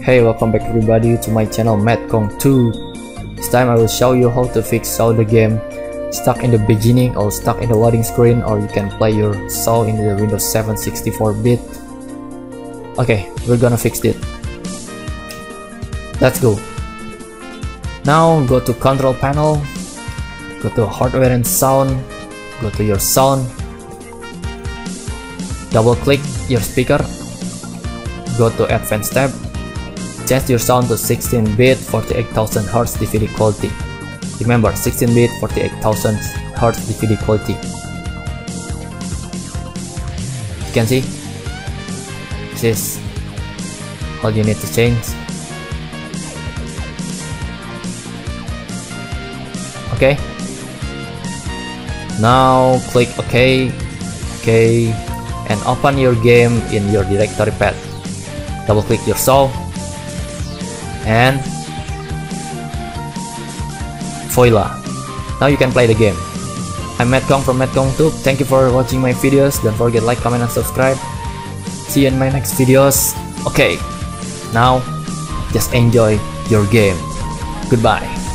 Hey, welcome back everybody to my channel Madkong 2. This time I will show you how to fix how the game stuck in the beginning or stuck in the loading screen or you can play your saw in the Windows 7 64-bit. Okay, we're gonna fix it. Let's go. Now go to control panel, go to hardware and sound, go to your sound, double click your speaker, go to advanced tab, Change your sound to 16-bit 48,000 Hz DVD quality. Remember 16-bit 48,000 Hz DVD quality. You can see this is all you need to change. Okay. Now click OK, OK, and open your game in your directory pad. Double click your saw and Voila. Now you can play the game. I'm Madkong from Tube. Thank you for watching my videos. Don't forget like, comment, and subscribe. See you in my next videos. Okay, now just enjoy your game. Goodbye.